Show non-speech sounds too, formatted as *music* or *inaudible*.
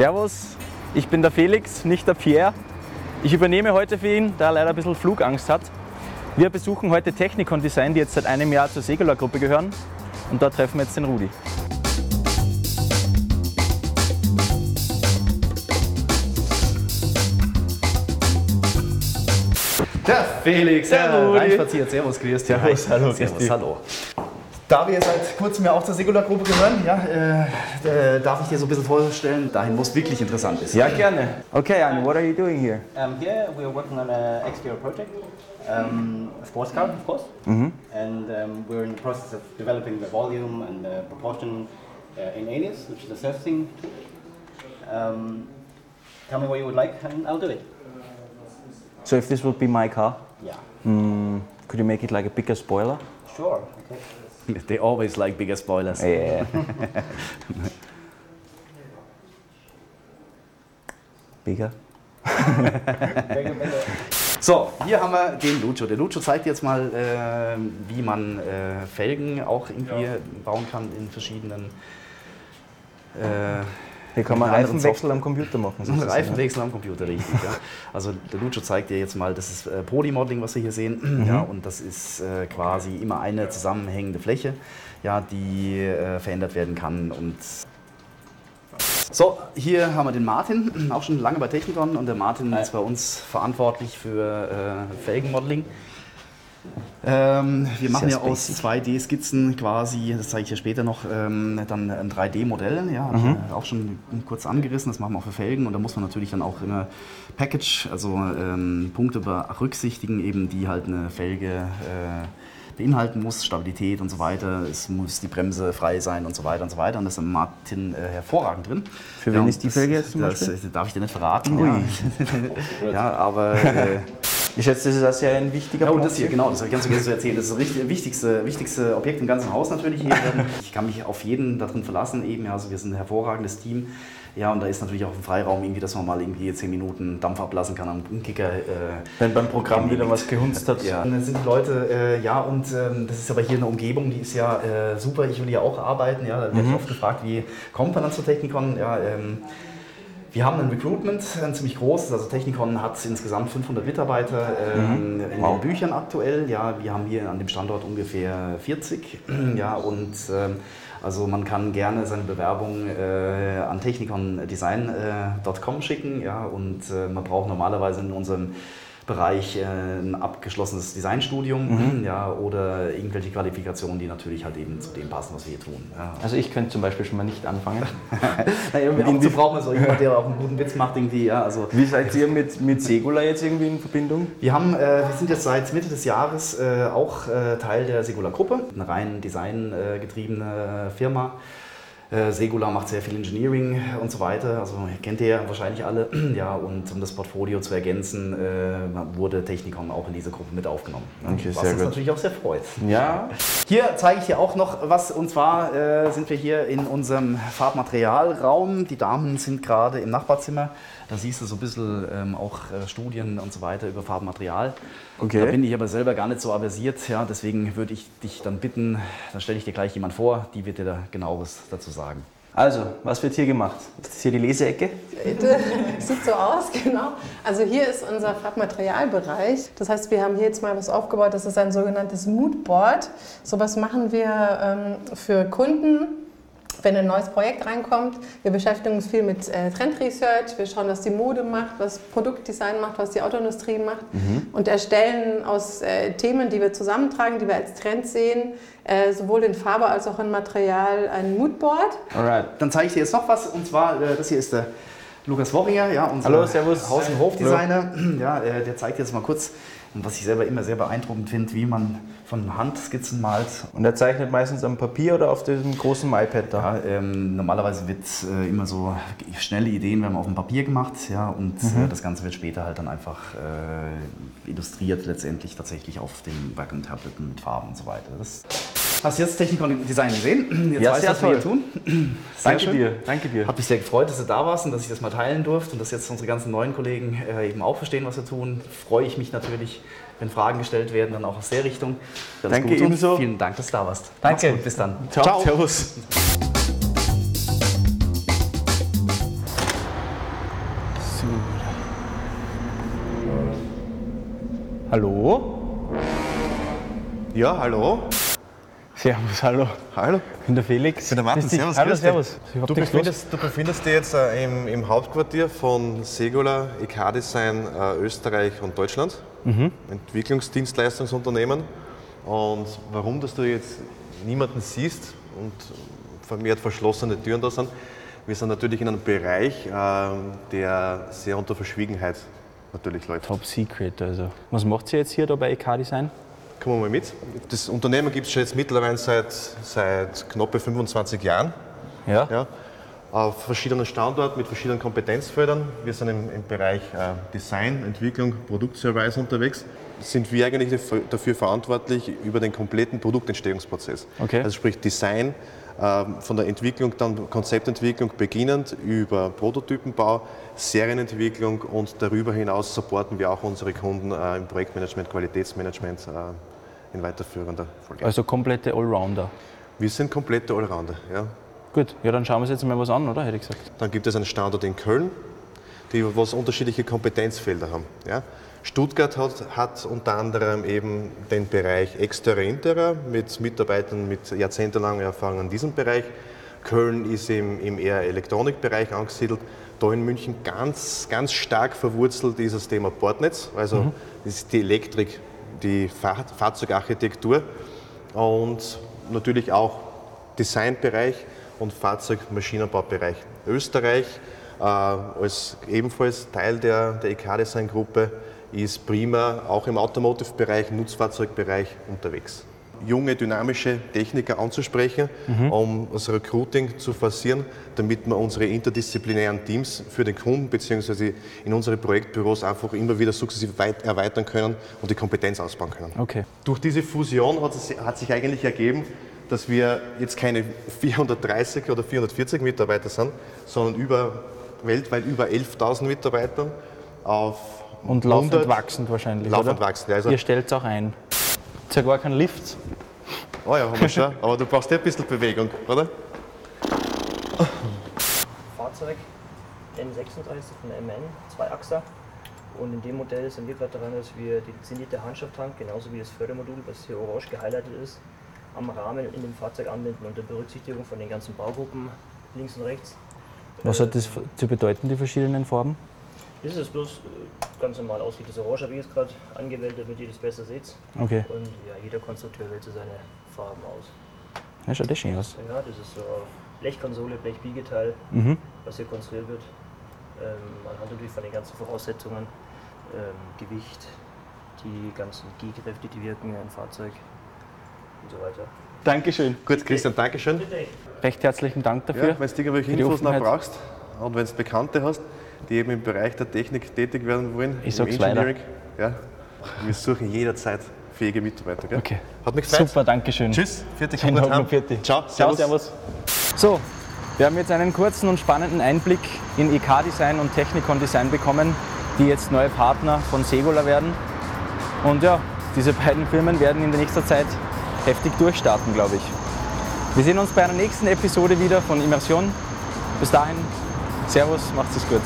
Servus, ich bin der Felix, nicht der Pierre. Ich übernehme heute für ihn, da er leider ein bisschen Flugangst hat. Wir besuchen heute Technikon Design, die jetzt seit einem Jahr zur Segula Gruppe gehören. Und dort treffen wir jetzt den Rudi. Der Felix, Der Rudi. reinspaziert. Servus, grüß dich. Servus, hallo, Servus, hallo. Da wir seit kurzem ja auch zur Segula-Gruppe gehören, ja, äh, äh, darf ich dir so ein bisschen vorstellen, dahin, wo es wirklich interessant ist. Ja, gerne. Okay, Anne, what are you doing here? Um, here we are working on a XPR project, um, a sports car, of course, and um, we're in the process of developing the volume and the proportion uh, in Alias, which is a surfacing tool. Um, tell me what you would like, and I'll do it. So if this would be my car, Yeah, mm, could you make it like a bigger spoiler? sure. Okay. *laughs* They always like bigger spoilers. Yeah. *laughs* bigger? *laughs* So, hier haben wir den Lucio. Der Lucio zeigt jetzt mal, äh, wie man äh, Felgen auch irgendwie bauen kann in verschiedenen äh, Hier kann man Reifenwechsel am Computer machen. ne? Reifenwechsel am Computer, richtig. Ja. *laughs* Also der Lucio zeigt dir jetzt mal, das ist äh, Polymodeling, was wir hier sehen. *clears throat* Mhm. Ja, und das ist äh, quasi immer eine zusammenhängende Fläche, ja, die äh, verändert werden kann. Und so, hier haben wir den Martin, auch schon lange bei Technikon. Und der Martin ist bei uns verantwortlich für äh, Felgenmodeling. Ähm, wir machen ja aus 2D-Skizzen quasi, das zeige ich dir später noch, ähm, dann ein 3D-Modell. Ja, habe ich ja auch schon kurz angerissen, das machen wir auch für Felgen. Und da muss man natürlich dann auch immer Package, also ähm, Punkte berücksichtigen, eben die halt eine Felge äh, beinhalten muss, Stabilität und so weiter. Es muss die Bremse frei sein und so weiter und so weiter. Und das ist im Martin äh, hervorragend drin. Für wen ist die Felge jetzt zum das, Beispiel? Das darf ich dir nicht verraten. Ja, *laughs* ja aber. *laughs* Ich schätze, das ist auch sehr ein wichtiger ja, und Punkt das hier, genau, das habe ich ganz vergessen zu erzählen. Das ist das richtig- wichtigste, wichtigste Objekt im ganzen Haus natürlich hier. *laughs* Ich kann mich auf jeden darin verlassen eben. Ja, also wir sind ein hervorragendes Team. Ja, und da ist natürlich auch ein Freiraum, irgendwie, dass man mal irgendwie 10 Minuten Dampf ablassen kann am Kicker. Äh, Wenn beim Programm wieder was gehunzt hat. ja, und dann sind die Leute, äh, ja, und ähm, das ist aber hier eine Umgebung, die ist ja äh, super. Ich will hier auch arbeiten. Ja, da werde ich oft gefragt, wie kommt man dann zur Technikon? Ja, ähm, wir haben ein Recruitment, ein ziemlich großes. Also Technikon hat insgesamt 500 Mitarbeiter ähm, in Wow. den Büchern aktuell. Ja, wir haben hier an dem Standort ungefähr 40. *clears throat* Ja, und ähm, also man kann gerne seine Bewerbung äh, an technikondesign.com schicken. Ja, und äh, man braucht normalerweise in unserem Bereich äh, ein abgeschlossenes Designstudium *clears throat* ja, oder irgendwelche Qualifikationen, die natürlich halt eben zu dem passen, was wir hier tun. Ja. Also ich könnte zum Beispiel schon mal nicht anfangen. *laughs* Naja, ab und zu braucht man so jemand, der auch einen guten Witz macht irgendwie. Ja, also Wie seid ihr mit, mit Segula jetzt irgendwie in Verbindung? wir, haben, äh, wir sind jetzt seit Mitte des Jahres äh, auch äh, Teil der Segula-Gruppe, eine rein designgetriebene Firma. Äh, Segula macht sehr viel Engineering und so weiter, also kennt ihr ja wahrscheinlich alle. *clears throat* Ja, und um das Portfolio zu ergänzen, äh, wurde Technikon auch in diese Gruppe mit aufgenommen. Okay, was uns gut. natürlich auch sehr freut. Ja. Hier zeige ich dir auch noch was und zwar äh, sind wir hier in unserem Farbmaterialraum. Die Damen sind gerade im Nachbarzimmer. Da siehst du so ein bisschen ähm, auch äh, Studien und so weiter über Farbmaterial. Okay. Da bin ich aber selber gar nicht so aversiert, ja, deswegen würde ich dich dann bitten, dann stelle ich dir gleich jemand vor, die wird dir da genaueres dazu sagen. Also, was wird hier gemacht? Ist das hier die Leseecke? *laughs* Sieht so aus, *laughs* genau. Also hier ist unser Farbmaterialbereich. Das heißt, wir haben hier jetzt mal was aufgebaut, das ist ein sogenanntes Moodboard. Sowas machen wir ähm, für Kunden, wenn ein neues Projekt reinkommt. Wir beschäftigen uns viel mit äh, Trendresearch, wir schauen, was die Mode macht, was Produktdesign macht, was die Autoindustrie macht und erstellen aus äh, Themen, die wir zusammentragen, die wir als Trend sehen, äh, sowohl in Farbe als auch in Material ein Moodboard. Alright. Dann zeige ich dir jetzt noch was und zwar, äh, das hier ist der Lukas Worringer, ja, unser Hallo, servus. Haus- und Hofdesigner. Ja, äh, der zeigt jetzt mal kurz, was ich selber immer sehr beeindruckend finde, wie man von Hand Skizzen malt Und er zeichnet meistens am Papier oder auf diesem großen iPad da? Ja, ähm, normalerweise wird äh, immer so schnelle Ideen werden auf dem Papier gemacht, ja, und äh, das Ganze wird später halt dann einfach äh, illustriert letztendlich tatsächlich auf dem Tablet mit Farben und so weiter. Das Hast du jetzt Technik und Design gesehen? *clears throat* Jetzt Ja, weißt du, was wir hier toll. tun. *clears throat* Sehr Danke schön. dir, danke dir. Hat mich sehr gefreut, dass du da warst und dass ich das mal teilen durfte und dass jetzt unsere ganzen neuen Kollegen äh, eben auch verstehen, was wir tun. Freue ich mich natürlich, wenn Fragen gestellt werden, dann auch aus der Richtung. Alles Danke und ebenso. Vielen Dank, dass du da warst. Danke. Gut, bis dann. Ciao. Servus. Hallo? Ja, hallo. Servus, hallo. Hallo. Ich bin der Felix. Ich bin der Martin. Servus, Hallo, servus. Du befindest, du befindest dich jetzt äh, im, im Hauptquartier von Segula EK-Design äh, Österreich und Deutschland. Mhm. Entwicklungsdienstleistungsunternehmen. Und warum, dass du jetzt niemanden siehst und vermehrt verschlossene Türen da sind, wir sind natürlich in einem Bereich, äh, der sehr unter Verschwiegenheit natürlich läuft. Top Secret, also. Was macht ihr jetzt hier da bei EK Design? Kommen wir mal mit. Das Unternehmen gibt es schon jetzt mittlerweile seit, seit knappe 25 Jahren. Ja? Ja, auf verschiedenen Standorten mit verschiedenen Kompetenzfeldern. Wir sind im, im Bereich äh, Design, Entwicklung, Produktservice unterwegs. Sind wir eigentlich dafür- dafür verantwortlich über den kompletten Produktentstehungsprozess. Okay. Also sprich Design, ähm, von der Entwicklung, dann Konzeptentwicklung beginnend über Prototypenbau, Serienentwicklung und darüber hinaus supporten wir auch unsere Kunden äh, im Projektmanagement, Qualitätsmanagement äh, in weiterführender Folge. Also komplette Allrounder. Wir sind komplette Allrounder. Ja. Gut, ja, dann schauen wir uns jetzt mal was an, oder? Hätte ich gesagt. Dann gibt es einen Standort in Köln, die was unterschiedliche Kompetenzfelder haben. Ja. Stuttgart hat, hat unter anderem eben den Bereich Exterra Intera mit Mitarbeitern mit jahrzehntelanger Erfahrung in diesem Bereich. Köln ist im, im eher Elektronikbereich angesiedelt. Da in München ganz, ganz stark verwurzelt ist das Thema Bordnetz, also das ist die Elektrik, die Fahr Fahrzeugarchitektur und natürlich auch Designbereich und Fahrzeugmaschinenbaubereich. Österreich äh, als ebenfalls Teil der, der EK-Design-Gruppe ist prima auch im Automotive-Bereich, Nutzfahrzeugbereich unterwegs. Junge, dynamische Techniker anzusprechen, um das Recruiting zu forcieren, damit wir unsere interdisziplinären Teams für den Kunden bzw. in unsere Projektbüros einfach immer wieder sukzessive weit erweitern können und die Kompetenz ausbauen können. Okay. Durch diese Fusion hat, es, hat sich eigentlich ergeben, dass wir jetzt keine 430 oder 440 Mitarbeiter sind, sondern über, weltweit über 11.000 Mitarbeiter auf Und laufend 100 wachsend wahrscheinlich. Laufend oder? wachsend, also- Ihr stellt es auch ein. Ist ja gar kein Lift. Oh ja, haben wir schon. Aber du brauchst ja ein bisschen Bewegung, oder? Fahrzeug N36 von MN, zwei Achser. Und in dem Modell sind wir gerade daran, dass wir die dezimierte Handschrift haben, genauso wie das Fördermodul, was hier orange gehighlightet ist, am Rahmen in dem Fahrzeug anwenden unter Berücksichtigung von den ganzen Baugruppen links und rechts. Was hat das zu bedeuten, die verschiedenen Farben? Das ist bloß äh, ganz normal aussieht. Das Orange habe ich jetzt gerade angewählt, damit ihr das besser seht. Okay. Und ja, jeder Konstrukteur wählt so seine Farben aus. Ja, schaut das schön aus. Ja, das ist so Blechkonsole, Blechbiegeteil, Mhm. was hier konstruiert wird. Ähm, man hat natürlich von den ganzen Voraussetzungen, ähm, Gewicht, die ganzen G-Kräfte, die wirken im Fahrzeug und so weiter. Dankeschön. Gut, Christian, Dankeschön. Recht herzlichen Dank dafür. Ja, wenn du irgendwelche Infos noch brauchst und wenn du Bekannte hast, die eben im Bereich der Technik tätig werden wollen, Ich im sag's weiter. Engineering, ja, wir suchen jederzeit fähige Mitarbeiter. Gell? Okay. Hat mich gefreut. Super, Dankeschön. Tschüss, vierte Schönen Tag noch. Pfiat. Ciao, Ciao, servus. servus. So, wir haben jetzt einen kurzen und spannenden Einblick in EK-Design und Technikon-Design bekommen, die jetzt neue Partner von Segula werden. Und ja, diese beiden Firmen werden in der nächsten Zeit heftig durchstarten, glaube ich. Wir sehen uns bei einer nächsten Episode wieder von Immersion. Bis dahin, Servus, macht's es gut.